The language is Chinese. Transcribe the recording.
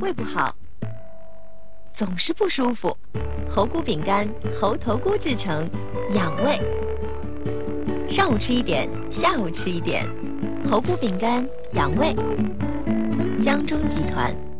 胃不好总是不舒服。猴菇饼干猴头菇制成养胃上午吃一点下午吃一点。猴菇饼干养胃。江中集团。